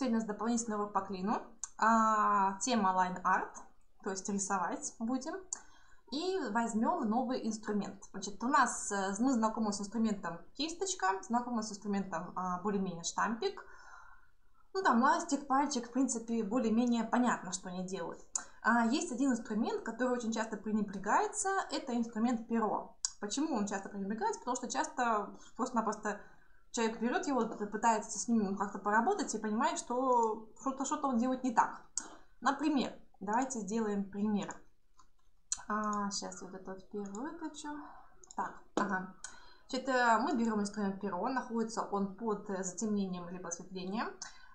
Сегодня у нас дополнительный урок по клину. А, тема Line Art, то есть рисовать будем. И возьмем новый инструмент. Значит, у нас э, мы знакомы с инструментом кисточка, знакомы с инструментом а, более-менее штампик. Ну там ластик, пальчик, в принципе, более-менее понятно, что они делают. А, есть один инструмент, который очень часто пренебрегается, это инструмент перо. Почему он часто пренебрегается? Потому что часто просто-напросто человек берет его, пытается с ним как-то поработать и понимает, что что-то что он делает не так. Например, давайте сделаем пример. А, сейчас вот этот первый выкачу. Так, ага. Значит, э, мы берем инструмент перо, находится он под затемнением либо осветлением.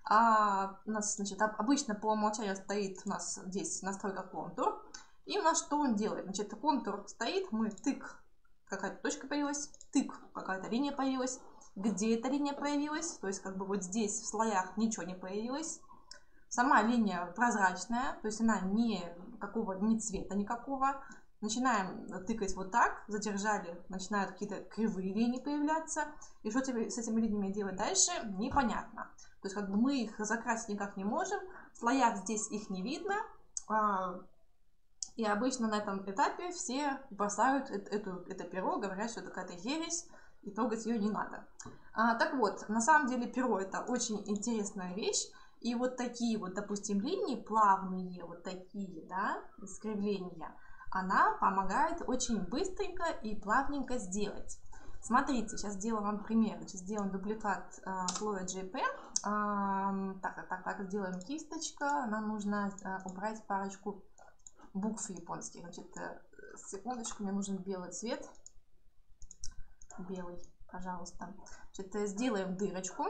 А, у нас, значит, обычно по умолчанию стоит у нас здесь настройка контур. И у нас что он делает? Значит, контур стоит, мы тык, какая-то точка появилась, тык, какая-то линия появилась где эта линия появилась, то есть как бы вот здесь в слоях ничего не появилось. Сама линия прозрачная, то есть она не какого, ни цвета никакого. Начинаем тыкать вот так, задержали, начинают какие-то кривые линии появляться. И что тебе с этими линиями делать дальше, непонятно. То есть как бы мы их закрасить никак не можем, в слоях здесь их не видно. А, и обычно на этом этапе все бросают это, это перо, говорят, что это какая-то ересь, и трогать ее не надо. А, так вот, на самом деле перо это очень интересная вещь. И вот такие вот, допустим, линии плавные, вот такие, да, искривления, она помогает очень быстренько и плавненько сделать. Смотрите, сейчас сделаю вам пример. Сейчас сделаем дубликат э, слоя JP. Э, так, так, так, сделаем кисточка. Нам нужно э, убрать парочку букв японских. Значит, э, секундочку, мне нужен белый цвет белый, пожалуйста. Значит, сделаем дырочку,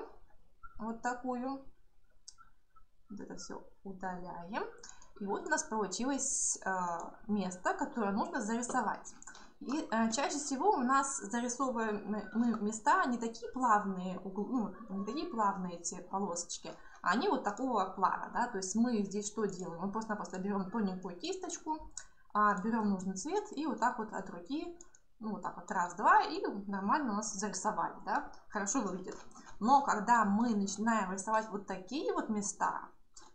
вот такую. Вот это все удаляем. И вот у нас получилось э, место, которое нужно зарисовать. И э, чаще всего у нас зарисовываем места не такие плавные, ну, не такие плавные эти полосочки, а они вот такого плана, да, то есть мы здесь что делаем? Мы просто-напросто берем тоненькую кисточку, э, берем нужный цвет и вот так вот от руки ну, вот так вот, раз, два, и нормально у нас зарисовали, да, хорошо выглядит. Но когда мы начинаем рисовать вот такие вот места,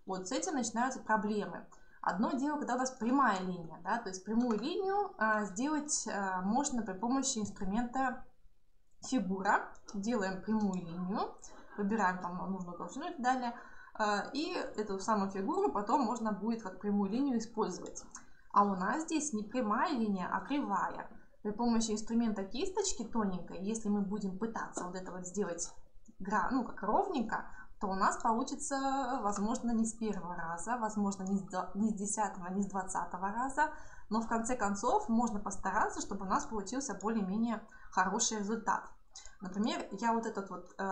вот с этим начинаются проблемы. Одно дело, когда у нас прямая линия, да, то есть прямую линию а, сделать а, можно при помощи инструмента фигура. Делаем прямую линию, выбираем там нужную толщину и так далее. А, и эту самую фигуру потом можно будет как прямую линию использовать. А у нас здесь не прямая линия, а кривая при помощи инструмента кисточки тоненькой, если мы будем пытаться вот это вот сделать ну, как ровненько, то у нас получится, возможно, не с первого раза, возможно, не с десятого, не с двадцатого раза, но в конце концов можно постараться, чтобы у нас получился более-менее хороший результат. Например, я вот, этот вот э,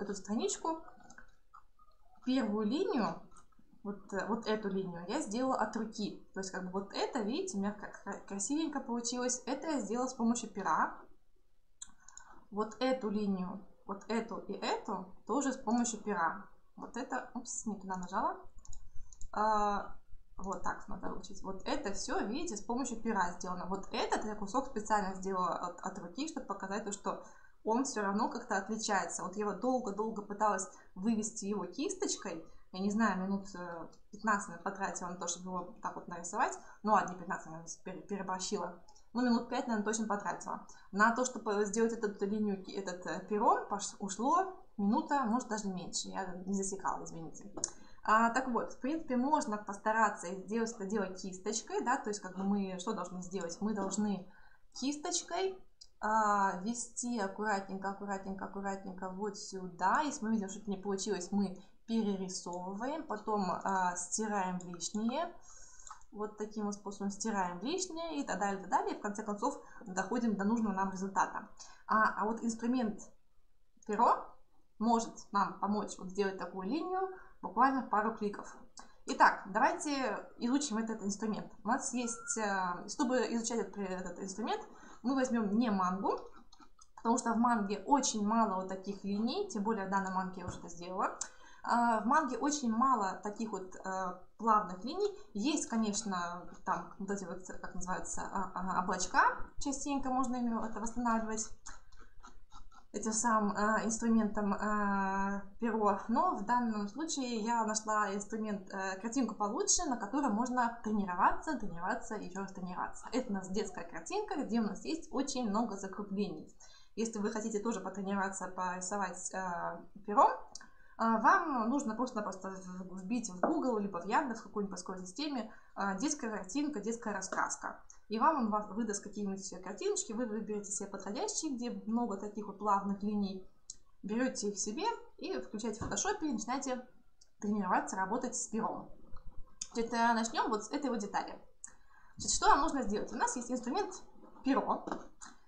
эту страничку, первую линию вот, э, вот эту линию я сделала от руки. То есть как бы вот это, видите, у меня красивенько получилось. Это я сделала с помощью пера. Вот эту линию, вот эту и эту тоже с помощью пера. Вот это, упс, не туда нажала. А, вот так надо учить. Вот это все, видите, с помощью пера сделано. Вот этот я кусок специально сделала от, от руки, чтобы показать то, что он все равно как-то отличается. Вот я вот долго-долго пыталась вывести его кисточкой, я не знаю, минут 15 э, потратила на то, чтобы его так вот нарисовать. Ну ладно, не 15, наверное, переборщила. Ну, минут 5, наверное, точно потратила. На то, чтобы сделать эту линию, этот э, перо, ушло минута, может, даже меньше. Я не засекала, извините. А, так вот, в принципе, можно постараться сделать это дело кисточкой, да, то есть, как бы мы что должны сделать? Мы должны кисточкой а, ввести аккуратненько, аккуратненько, аккуратненько вот сюда. Если мы видим, что это не получилось, мы перерисовываем, потом а, стираем лишнее, вот таким вот способом стираем лишнее и так далее, и так далее. И в конце концов доходим до нужного нам результата. А, а вот инструмент перо может нам помочь вот сделать такую линию буквально пару кликов. Итак, давайте изучим этот инструмент. У нас есть, э, чтобы изучать этот, этот инструмент, мы возьмем не мангу, потому что в манге очень мало вот таких линий, тем более в данной манге я уже это сделала. А, в манге очень мало таких вот э, плавных линий. Есть, конечно, там вот эти вот, как называется, а, а, облачка. Частенько можно ими это восстанавливать. этим самым э, инструментом э, перо, но в данном случае я нашла инструмент, картинку получше, на которой можно тренироваться, тренироваться и еще раз тренироваться. Это у нас детская картинка, где у нас есть очень много закруглений. Если вы хотите тоже потренироваться, порисовать э, пером, вам нужно просто-напросто вбить в Google, либо в Яндекс, в какой-нибудь поисковой системе э, детская картинка, детская раскраска и вам он выдаст какие-нибудь картиночки, вы выберете себе подходящие, где много таких вот плавных линий, берете их себе и включаете в фотошопе и начинаете тренироваться, работать с пером. Значит, э, начнем вот с этой вот детали. Значит, что нам нужно сделать? У нас есть инструмент перо,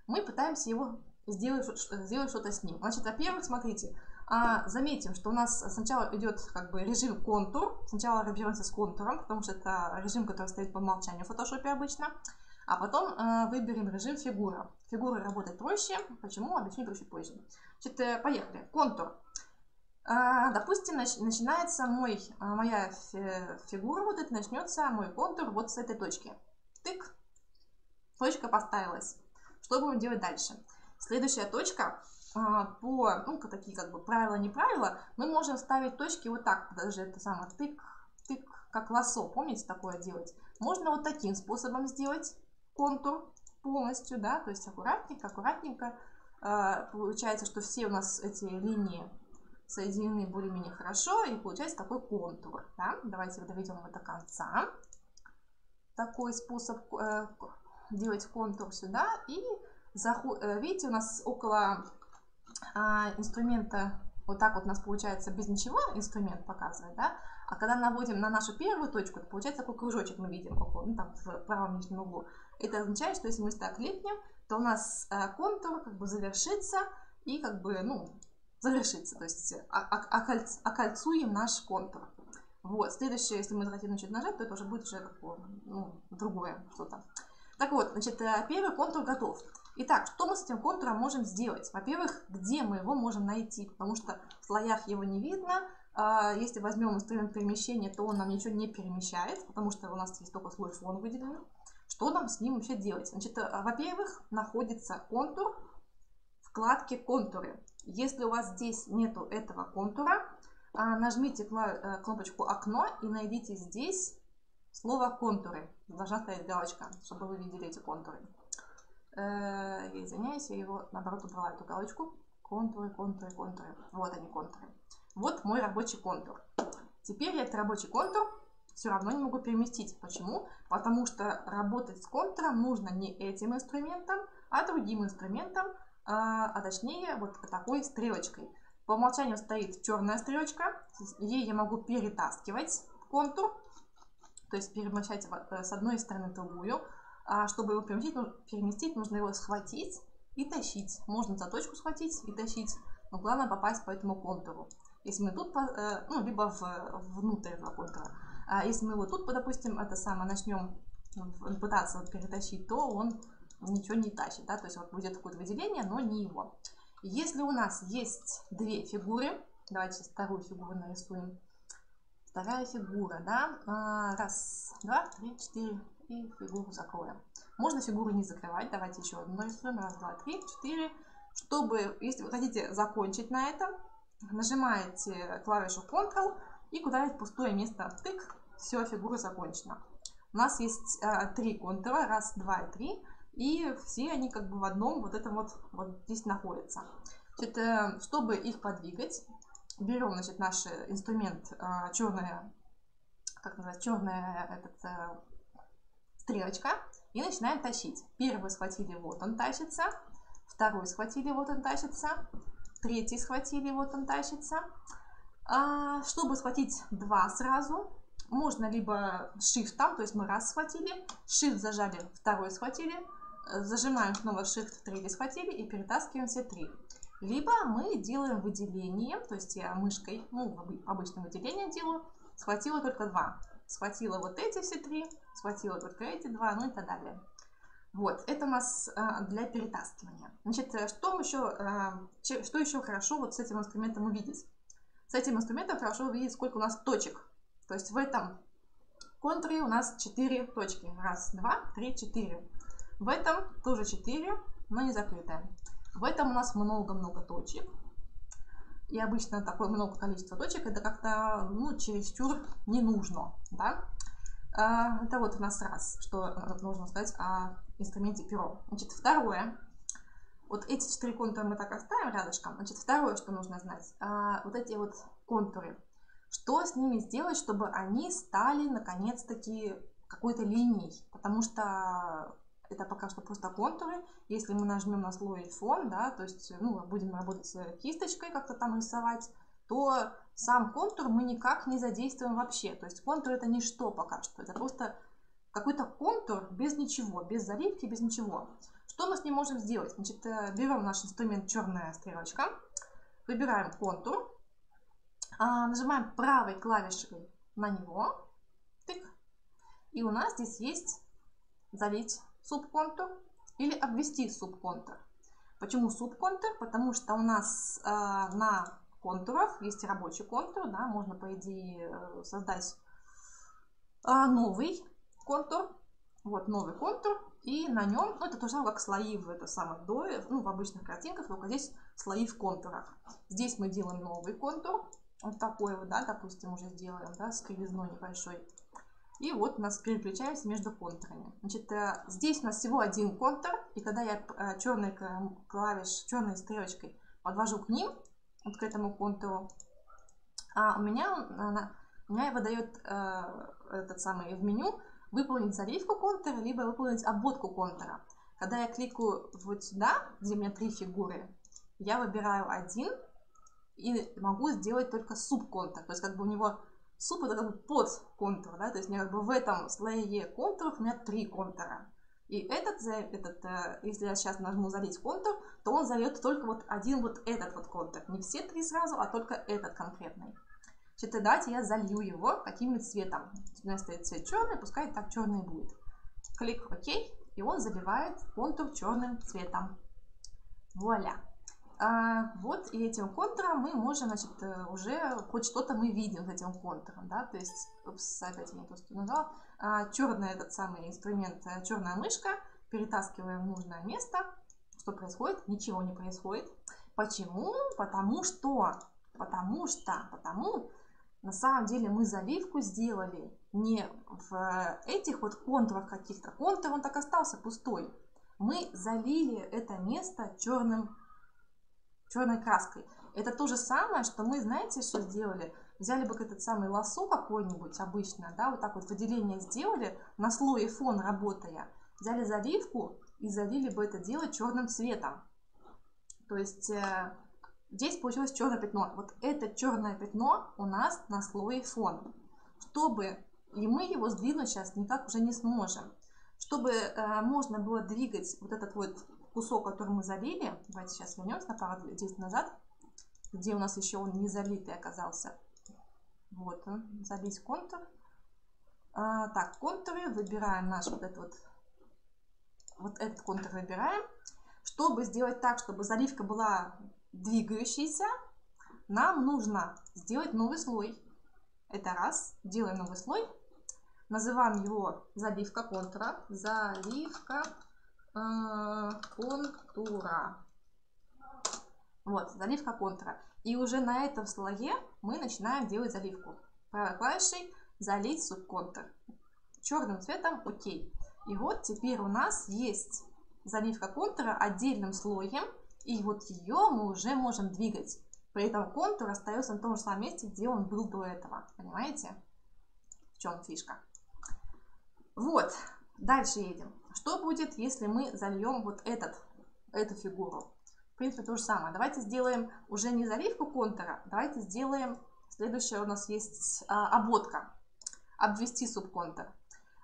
мы пытаемся его сделать, сделать что-то с ним. Значит, во-первых, смотрите, а, заметим, что у нас сначала идет как бы режим контур. Сначала разберемся с контуром, потому что это режим, который стоит по умолчанию в фотошопе обычно. А потом э, выберем режим фигура. Фигура работает проще. Почему? Объясню чуть позже. Значит, э, поехали. Контур. Э, допустим, нач, начинается мой, э, моя фигура, вот это начнется мой контур вот с этой точки. Тык. Точка поставилась. Что будем делать дальше? Следующая точка по, ну, такие как бы правила, не правила, мы можем ставить точки вот так, даже это самое тык, тык, как лосо, помните такое делать? Можно вот таким способом сделать контур полностью, да, то есть аккуратненько, аккуратненько. А, получается, что все у нас эти линии соединены более-менее хорошо, и получается такой контур, да. Давайте доведем его до конца. Такой способ э, делать контур сюда, и. Э, видите, у нас около а, инструмента, вот так вот у нас получается без ничего инструмент показывает, да, а когда наводим на нашу первую точку, то получается такой кружочек мы видим около, ну, там, в правом нижнем углу. Это означает, что если мы так кликнем, то у нас э, контур как бы завершится и как бы, ну, завершится, то есть окольц, окольцуем наш контур. Вот, следующее, если мы захотим начать нажать, то это уже будет уже как бы, ну, другое что-то. Так вот, значит, э, первый контур готов. Итак, что мы с этим контуром можем сделать? Во-первых, где мы его можем найти, потому что в слоях его не видно, а, если возьмем инструмент перемещения, то он нам ничего не перемещает, потому что у нас есть только слой фон выделен. Что нам с ним вообще делать? Значит, э, во-первых, находится контур вкладки «Контуры». Если у вас здесь нету этого контура, а, нажмите э, кнопочку «Окно» и найдите здесь слово «Контуры». Должна стоять галочка, чтобы вы видели эти контуры. Э, я извиняюсь, я его, наоборот, убрала эту галочку. Контуры, контуры, контуры. Вот они, контуры. Вот мой рабочий контур. Теперь я этот рабочий контур все равно не могу переместить. Почему? Потому что работать с контуром нужно не этим инструментом, а другим инструментом, а, а точнее вот такой стрелочкой. По умолчанию стоит черная стрелочка, ей я могу перетаскивать контур, то есть перемещать э, с одной стороны в другую. А чтобы его переместить, переместить, нужно его схватить и тащить. Можно за точку схватить и тащить, но главное попасть по этому контуру. Если мы тут, э, ну, либо в, внутрь этого контура. А если мы вот тут, допустим, это самое начнем пытаться перетащить, то он ничего не тащит, да, то есть вот будет какое-то выделение, но не его. Если у нас есть две фигуры, давайте вторую фигуру нарисуем. Вторая фигура, да, а, раз, два, три, четыре, и фигуру закроем. Можно фигуру не закрывать, давайте еще одну нарисуем, раз, два, три, четыре, чтобы, если вы хотите закончить на этом, нажимаете клавишу Ctrl и куда-нибудь пустое место тык, все, фигура закончена. У нас есть э, три контура, раз, два три, и все они как бы в одном вот этом вот, вот здесь находятся. Значит, э, чтобы их подвигать, берем, значит, наш инструмент э, черная, как называется, черная этот, э, стрелочка, и начинаем тащить. Первый схватили, вот он тащится, второй схватили, вот он тащится, третий схватили, вот он тащится. А, чтобы схватить два сразу, можно либо shift, то есть мы раз схватили, shift зажали, второй схватили, зажимаем снова shift, третий схватили и перетаскиваем все три. Либо мы делаем выделение, то есть я мышкой, ну, обычное выделение делаю, схватила только два. Схватила вот эти все три, схватила только эти два, ну и так далее. Вот, это у нас а, для перетаскивания. Значит, э, что еще, а, что еще хорошо вот с этим инструментом увидеть? С этим инструментом хорошо увидеть, сколько у нас точек. То есть в этом контуре у нас 4 точки. Раз, два, три, четыре. В этом тоже 4, но не закрытая. В этом у нас много-много точек. И обычно такое много количество точек это как-то ну, чересчур не нужно. Да? А, это вот у нас раз, что нужно сказать о инструменте перо. Значит, второе. Вот эти четыре контура мы так оставим рядышком. Значит, второе, что нужно знать. А, вот эти вот контуры. Что с ними сделать, чтобы они стали наконец-таки какой-то линией? Потому что это пока что просто контуры. Если мы нажмем на слой фон, да, то есть ну, будем работать кисточкой, как-то там рисовать, то сам контур мы никак не задействуем вообще. То есть контур это ничто пока что. Это просто какой-то контур без ничего, без заливки, без ничего. Что мы с ним можем сделать? Значит, э, берем наш инструмент черная стрелочка, выбираем контур, а, нажимаем правой клавишей на него, тык, и у нас здесь есть залить субконтур или обвести субконтур. Почему субконтур? Потому что у нас э, на контурах есть рабочий контур, да, можно по идее э, создать э, новый контур, вот новый контур, и на нем, ну это то же самое, как слои в это самое до, ну в обычных картинках, только здесь слои в контурах. Здесь мы делаем новый контур, вот такой вот, да, допустим, уже сделаем, да, с кривизной небольшой. И вот у нас переключаемся между контурами. Значит, э, здесь у нас всего один контур, и когда я э, черной клавиш, черной стрелочкой подвожу к ним, вот к этому контуру, а у меня, у меня выдает э, этот самый в меню выполнить заливку контура, либо выполнить обводку контура. Когда я кликаю вот сюда, где у меня три фигуры, я выбираю один и могу сделать только субконтур. То есть как бы у него Суп это как бы под контур, да, то есть у меня как бы в этом слое контуров у меня три контура. И этот, этот, э, если я сейчас нажму залить контур, то он зальет только вот один вот этот вот контур. Не все три сразу, а только этот конкретный. Значит, давайте я залью его каким-нибудь цветом. У меня стоит цвет черный, пускай так черный будет. Клик ОК, и он заливает контур черным цветом. Вуаля! А, вот и этим контуром мы можем, значит, э, уже хоть что-то мы видим с этим контуром, да, то есть, упс, опять я что нажала, а, черный этот самый инструмент, э, черная мышка, перетаскиваем в нужное место, что происходит? Ничего не происходит. Почему? Потому что, потому что, потому, на самом деле мы заливку сделали не в этих вот контурах каких-то, контур он так остался пустой, мы залили это место черным черной краской. Это то же самое, что мы, знаете, что сделали? Взяли бы этот самый лосо какой-нибудь обычно, да, вот так вот выделение сделали, на слое фон работая, взяли заливку и залили бы это дело черным цветом. То есть э, здесь получилось черное пятно. Вот это черное пятно у нас на слое фон. Чтобы, и мы его сдвинуть сейчас никак уже не сможем. Чтобы э, можно было двигать вот этот вот кусок, который мы залили, давайте сейчас вернемся на пару действий назад, где у нас еще он не залитый оказался. Вот он, залить контур. А, так, контуры, выбираем наш вот этот вот, вот этот контур выбираем. Чтобы сделать так, чтобы заливка была двигающейся, нам нужно сделать новый слой. Это раз, делаем новый слой, называем его заливка контура, заливка контура. Вот, заливка контура. И уже на этом слое мы начинаем делать заливку. Правой клавишей залить субконтур. Черным цветом ОК. И вот теперь у нас есть заливка контура отдельным слоем. И вот ее мы уже можем двигать. При этом контур остается на том же самом месте, где он был до этого. Понимаете? В чем фишка? Вот. Дальше едем. Что будет, если мы зальем вот этот, эту фигуру? В принципе, то же самое. Давайте сделаем уже не заливку контура, давайте сделаем, следующее у нас есть а, обводка. Обвести субконтур.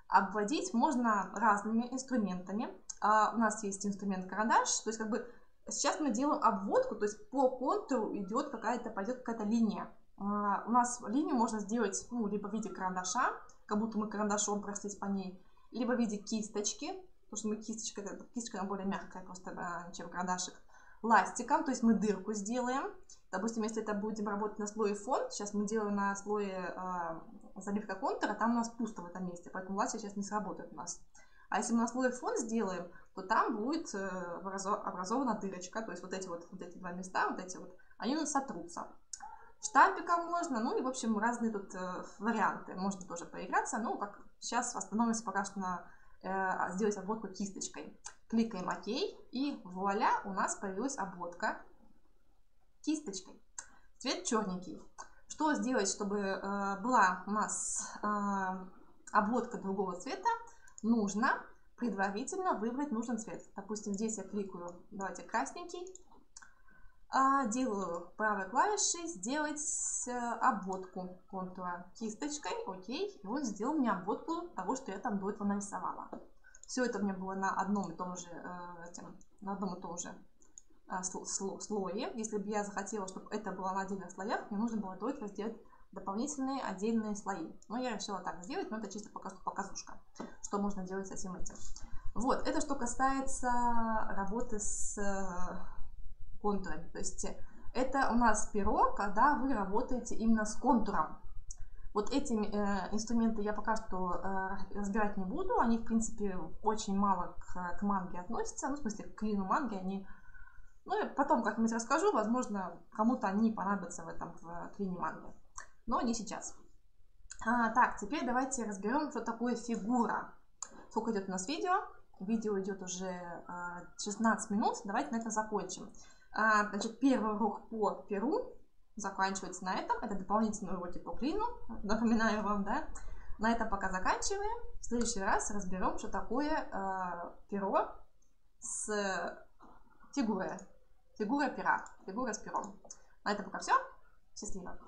Обводить можно разными инструментами. А, у нас есть инструмент карандаш, то есть как бы сейчас мы делаем обводку, то есть по контуру идет какая-то, пойдет какая-то линия. А, у нас линию можно сделать ну, либо в виде карандаша, как будто мы карандашом прошлись по ней, либо в виде кисточки, потому что мы кисточка, кисточка она более мягкая просто, чем карандашик, ластиком, то есть мы дырку сделаем. Допустим, если это будем работать на слое фон, сейчас мы делаем на слое э, заливка контура, там у нас пусто в этом месте, поэтому ластик сейчас не сработает у нас. А если мы на слой фон сделаем, то там будет э, образована дырочка, то есть вот эти вот, вот эти два места, вот эти вот, они у нас сотрутся. Штампиком можно, ну и, в общем, разные тут э, варианты. Можно тоже поиграться, ну, как сейчас остановимся пока что на э, сделать обводку кисточкой. Кликаем ОК, и вуаля, у нас появилась обводка кисточкой. Цвет черненький. Что сделать, чтобы э, была у нас э, обводка другого цвета? Нужно предварительно выбрать нужный цвет. Допустим, здесь я кликаю, давайте красненький, делаю правой клавишей сделать э, обводку контура кисточкой, окей, и вот сделал мне обводку того, что я там до этого нарисовала. Все это у меня было на одном и том же, э, этим, на одном и том же а, слое. Если бы я захотела, чтобы это было на отдельных слоях, мне нужно было до этого сделать дополнительные отдельные слои. Но я решила так сделать, но это чисто пока что показушка, что можно делать с этим этим. Вот, это что касается работы с контурами. То есть это у нас перо, когда вы работаете именно с контуром. Вот эти э, инструменты я пока что э, разбирать не буду. Они, в принципе, очень мало к, к манге относятся. Ну, в смысле, к клину манги они... Ну, и потом как-нибудь расскажу. Возможно, кому-то они понадобятся в этом в клине манги. Но не сейчас. А, так, теперь давайте разберем, что такое фигура. Сколько идет у нас видео? Видео идет уже э, 16 минут. Давайте на этом закончим. А, значит, первый урок по перу заканчивается на этом. Это дополнительные уроки по клину, напоминаю вам, да. На этом пока заканчиваем. В следующий раз разберем, что такое э, перо с фигурой. Фигура пера. Фигура с пером. На этом пока все. Счастливо.